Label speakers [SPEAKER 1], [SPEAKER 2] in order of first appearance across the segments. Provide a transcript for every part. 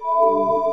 [SPEAKER 1] Música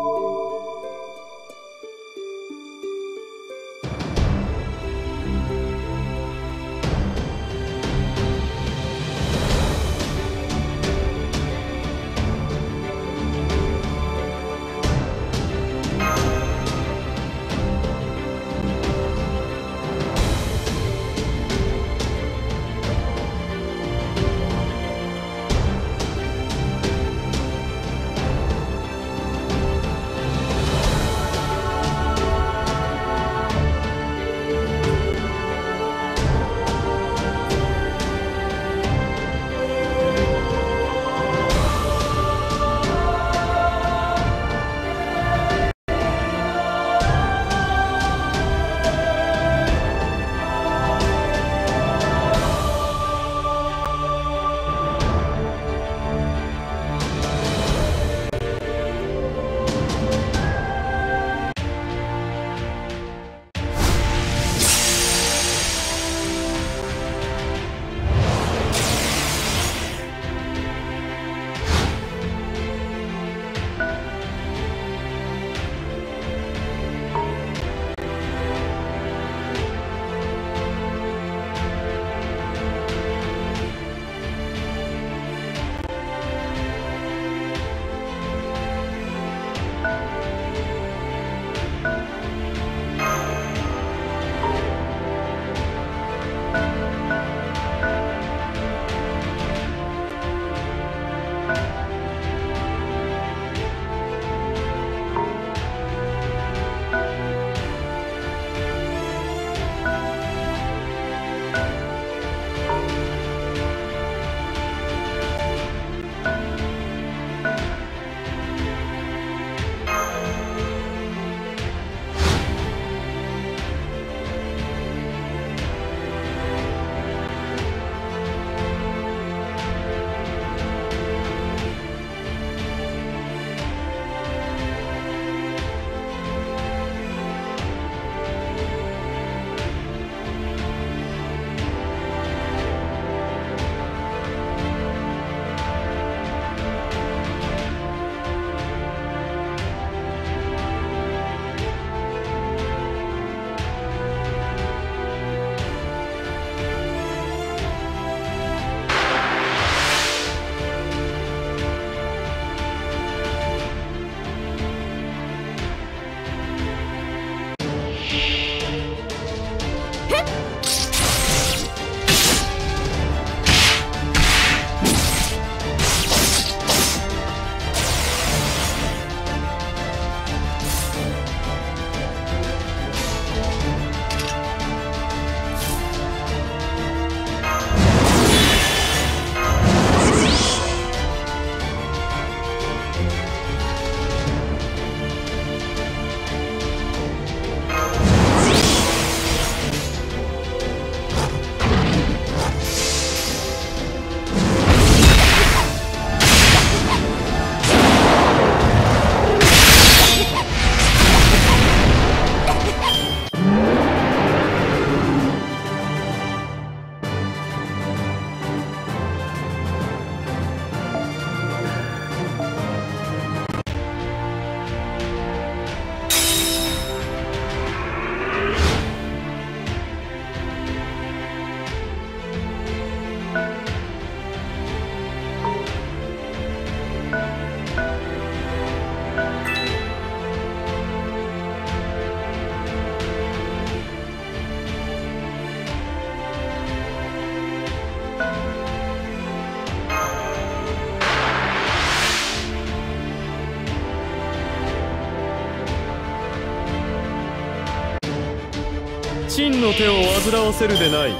[SPEAKER 1] の手を煩わせるでない。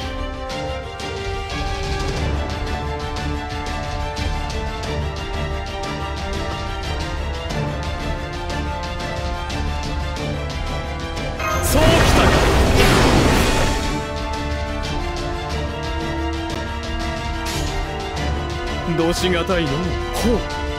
[SPEAKER 1] そうきたか。どしがたいのほう。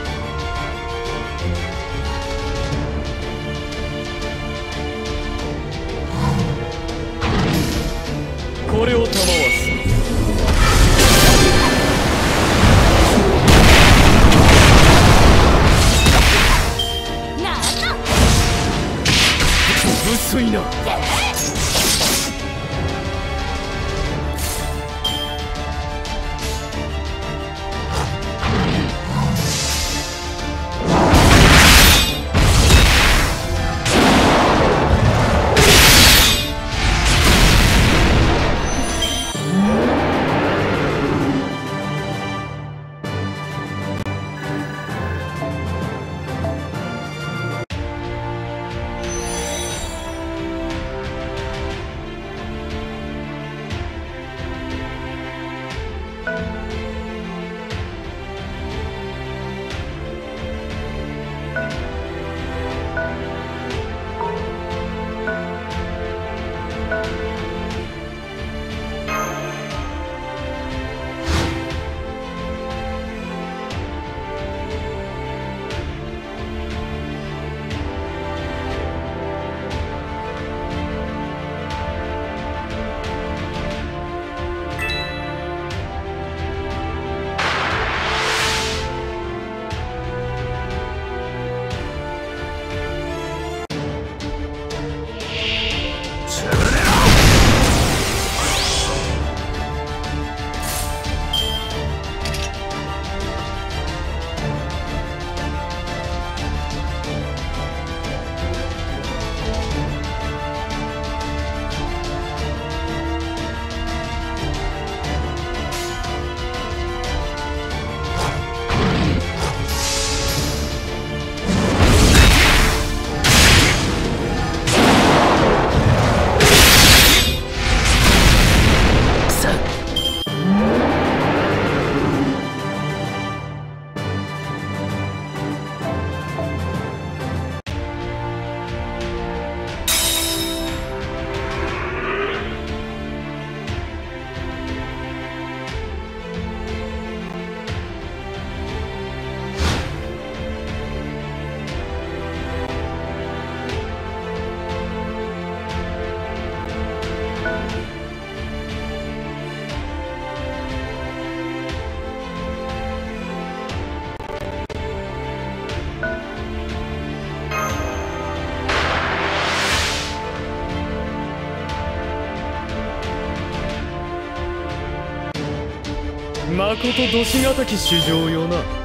[SPEAKER 1] ことどしがたき主情よな。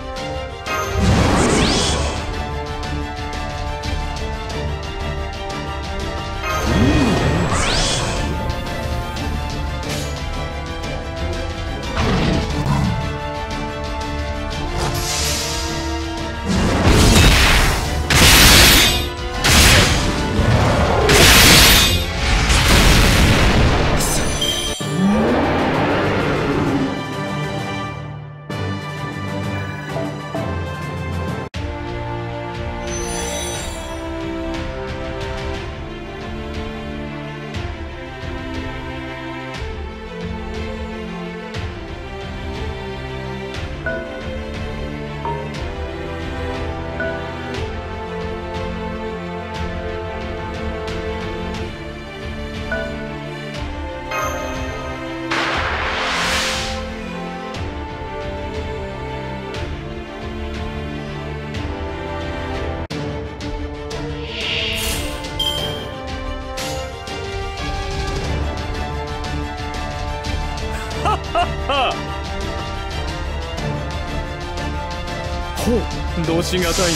[SPEAKER 1] しがたい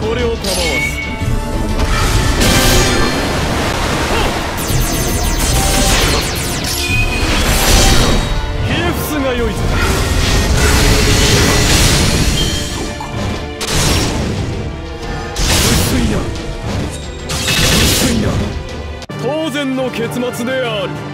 [SPEAKER 1] のこれを賜す。当然の結末である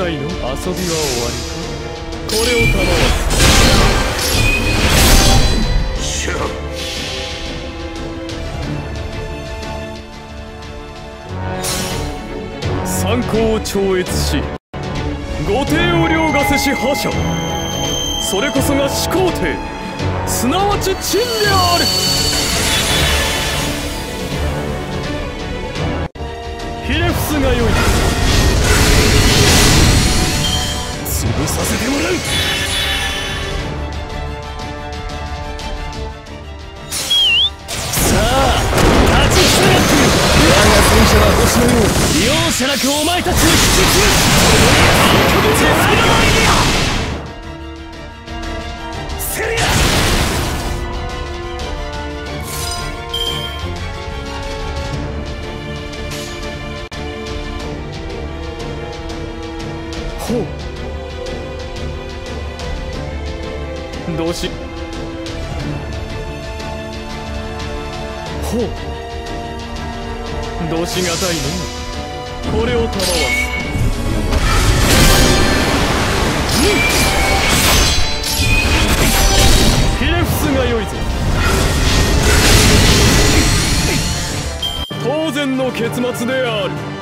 [SPEAKER 1] たいの？遊びは終わり。かこれを賜す
[SPEAKER 2] しゃ
[SPEAKER 1] 参考を超越し御帝を凌駕せし覇者。それこそが始皇帝。すなわち陳である。ひれ伏すがよい。させてもらう。さあ立ちふさがって我が戦車は星のよう。容赦なくお前たちを引き継ぐしがたいのこれを賜すうん。ひれ伏すがよいぞ。当然の結末である。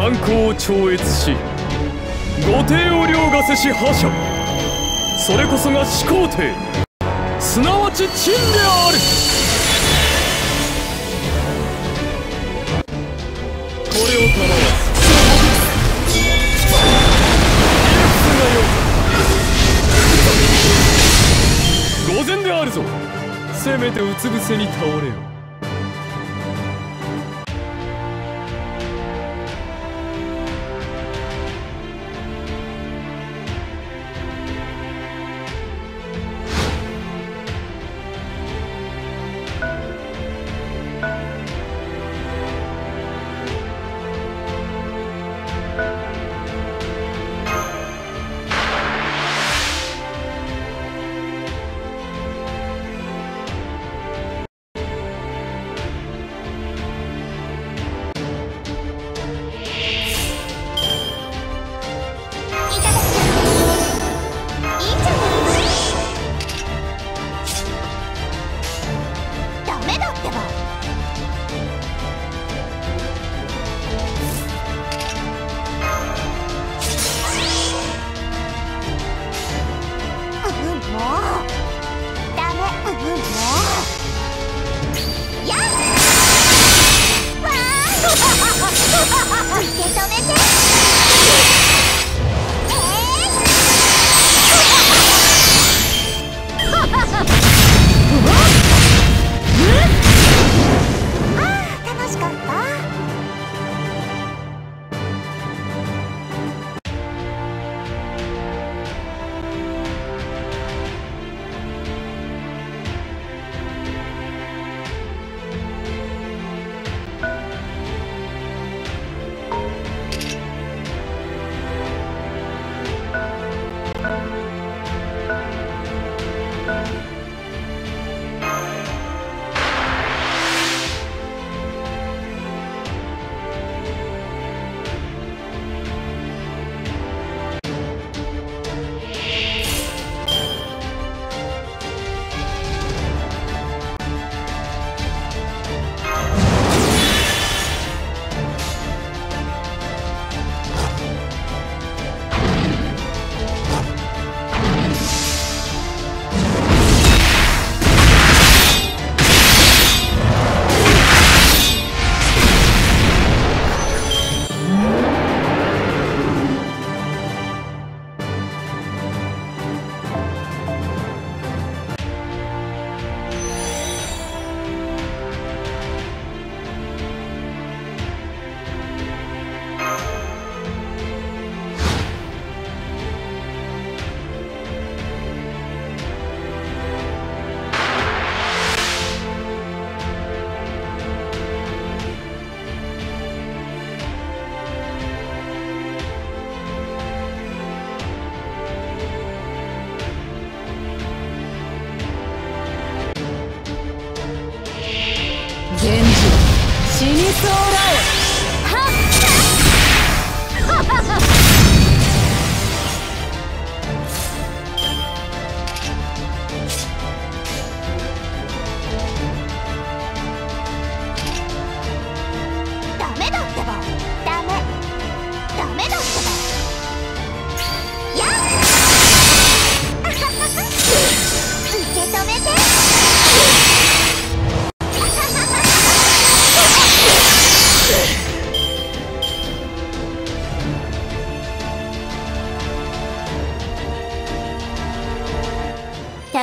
[SPEAKER 1] 参考を超越し御帝を凌駕せし覇者。それこそが始皇帝。すなわち陳である。これを賜らすひれ伏すがよい御前であるぞ。せめてうつ伏せに倒れよ。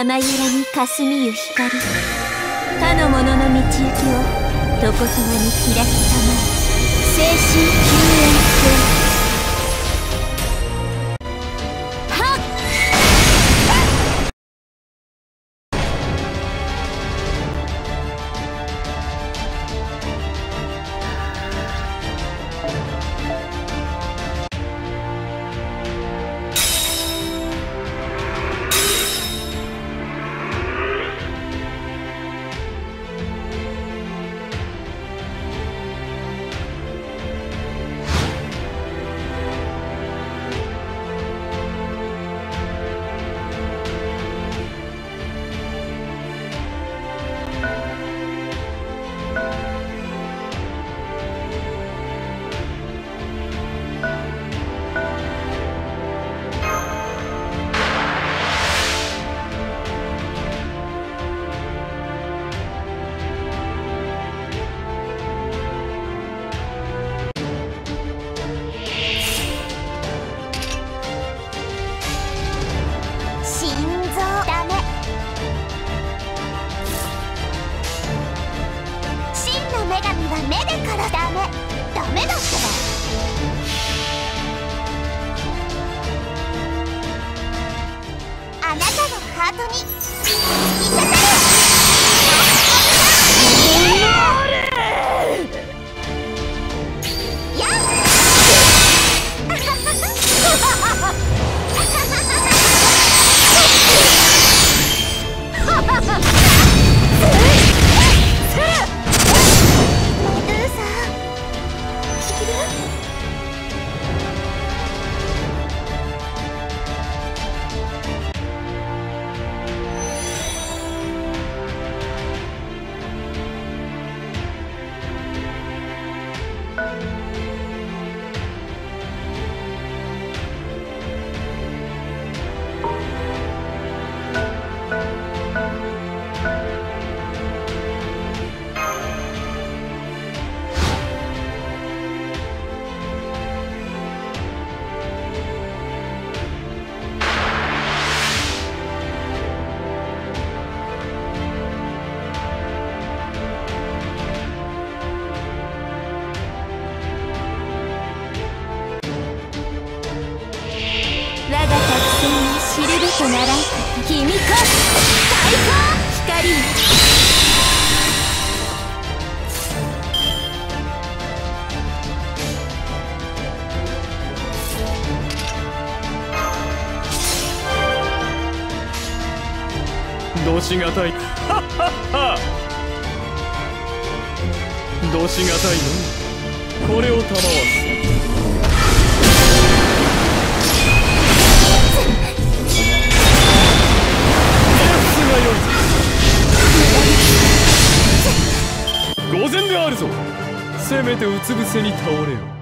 [SPEAKER 3] 山ゆらに霞ゆ光。他の者の道行きをとことんに開きたま精神救援性
[SPEAKER 1] しがたい。はっはっはどしがたいの？これを賜す 御前であるぞ。せめてうつ伏せに倒れよ。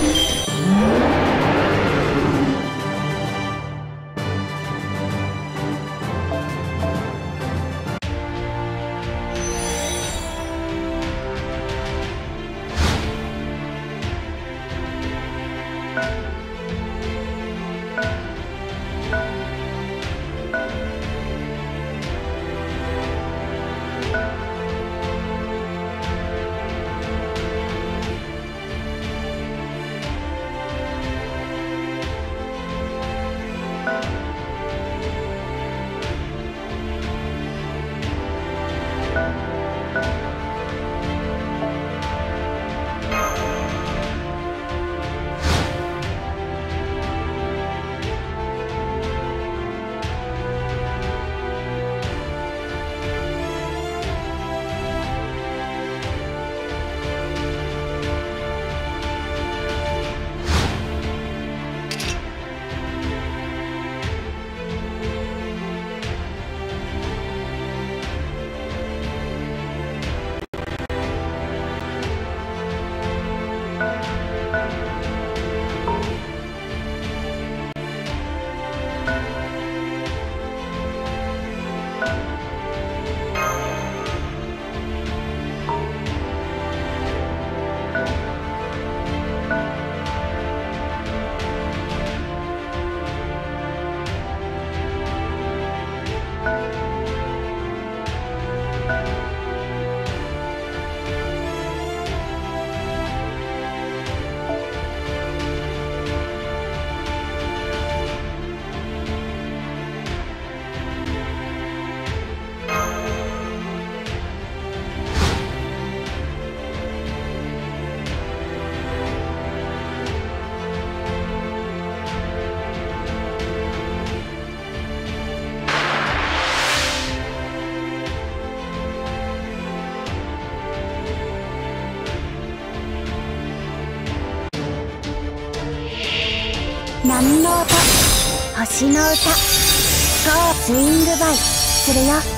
[SPEAKER 3] Bye. 星
[SPEAKER 4] の歌。スイングバイ。するよ。